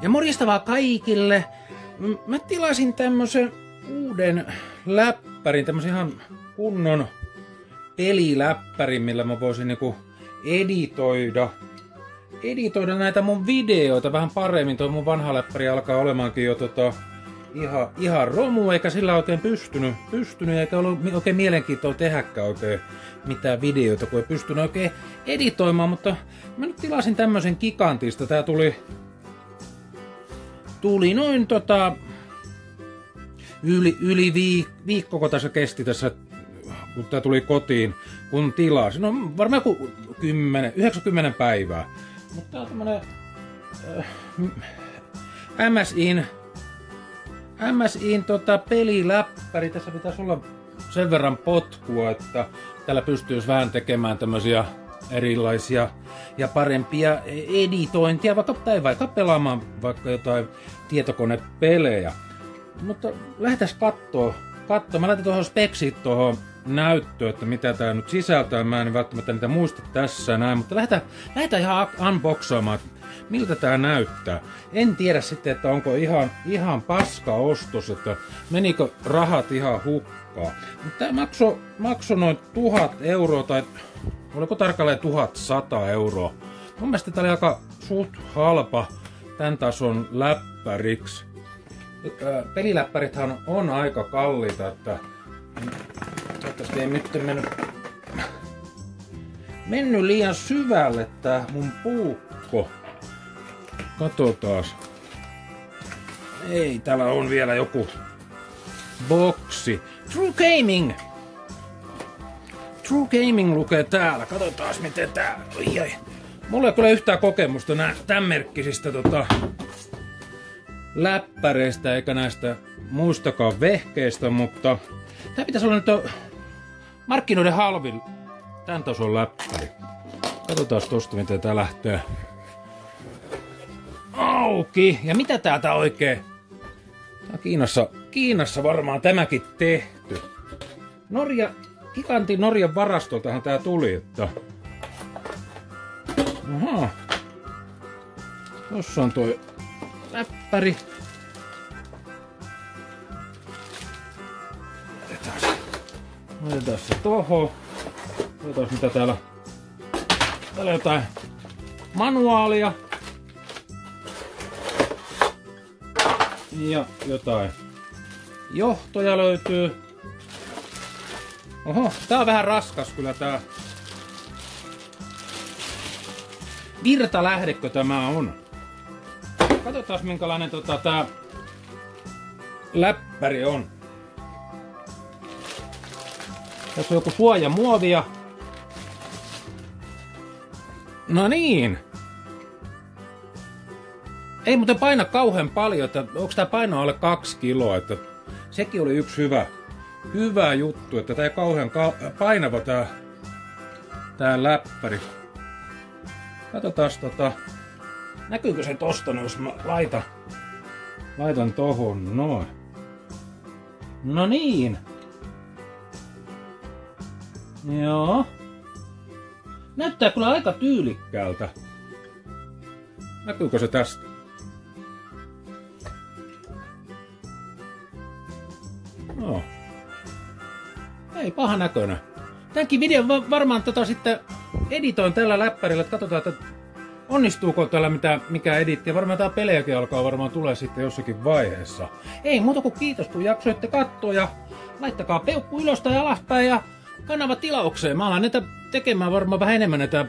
Ja morjesta vaan kaikille. Mä tilasin tämmösen uuden läppärin, tämmösen ihan kunnon peliläppärin, millä mä voisin niinku editoida editoida näitä mun videoita vähän paremmin. Tuo mun vanha läppäri alkaa olemaankin jo tota, ihan, ihan romu, eikä sillä oikein pystynyt, pystynyt eikä ollut oikein mielenkiintoa tehdäkään oikein mitään videoita, kun ei pystynyt oikein editoimaan, mutta mä nyt tilasin tämmösen gigantista. Tää tuli, tuli noin tota, yli, yli viik- viikkoko tässä kesti tässä, kun tää tuli kotiin, kun tilasin. No varmaan joku 10, 90 päivää. Mutta tää on tämmönen äh, MSIn, MSIn tota, peliläppäri. Tässä pitäisi olla sen verran potkua, että tällä pystyisi vähän tekemään tämmöisiä erilaisia parempia editointia, vaikka, tai vaikka pelaamaan vaikka jotain tietokonepelejä. Mutta lähdetään kattoo. Kattoo. Mä laitan tuohon speksit tuohon näyttöön, että mitä tää nyt sisältää. Mä en välttämättä niitä muista tässä näin, mutta lähdetään, lähdetään ihan unboxaamaan, miltä tää näyttää. En tiedä sitten, että onko ihan, ihan paska ostos, että menikö rahat ihan hukkaan. Tää maksoi makso noin tuhat euroa, tai oliko tarkalleen tuhat sata euroa. Mun mielestä tää oli aika suht halpa tämän tason läppäriksi. Peliläppärithän on aika kalliita, että toivottavasti ei nyt mennyt, mennyt liian syvälle tää mun puukko. Katsotaas. Ei, täällä on vielä joku boksi. True Gaming! True Gaming lukee täällä. Katsotaan miten tää... Oi, oi. Mulla ei kyllä yhtään kokemusta nää, tämän merkkisistä tota, läppäreistä eikä näistä muistakaan vehkeistä, mutta tää pitäisi olla nyt markkinoiden halvin tämän tason läppäri. Katsotaan tosta miten tää lähtee auki. Ja mitä täältä oikein? Tää on Kiinassa, Kiinassa varmaan tämäkin tehty. Norja, gigantin Norjan varastoltahan tää tuli, että... Aha. Tossa on toi läppäri. Laitetaan se, laitetaan tohon. Katsotaan mitä täällä... Täällä jotain manuaalia. Ja jotain johtoja löytyy. Oho, tää on vähän raskas kyllä tää. Virtalähdekö tämä on? Katsotaan minkälainen tota tää läppäri on. Tässä on joku suojamuovia. No niin. Ei muuten paina kauhean paljon, että onko tämä paino alle kaksi kiloa, että sekin oli yksi hyvä, hyvä juttu, että tämä ei kauhean ka- painava tää, tää läppäri. Katsotaan tota, näkyykö se tosta, jos mä laitan, laitan tohon noin. No niin. Joo. Näyttää kyllä aika tyylikkäältä. Näkyykö se tästä? Ei paha näköinen. Tämänkin videon va- varmaan tota sitten editoin tällä läppärillä, että katsotaan, että onnistuuko tällä mitä, mikä editti. Varmaan tää pelejäkin alkaa varmaan tulee sitten jossakin vaiheessa. Ei muuta kuin kiitos, kun jaksoitte katsoa ja laittakaa peukku ylös tai alaspäin ja kanava tilaukseen. Mä alan näitä tekemään varmaan vähän enemmän näitä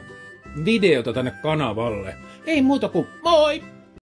videoita tänne kanavalle. Ei muuta kuin moi!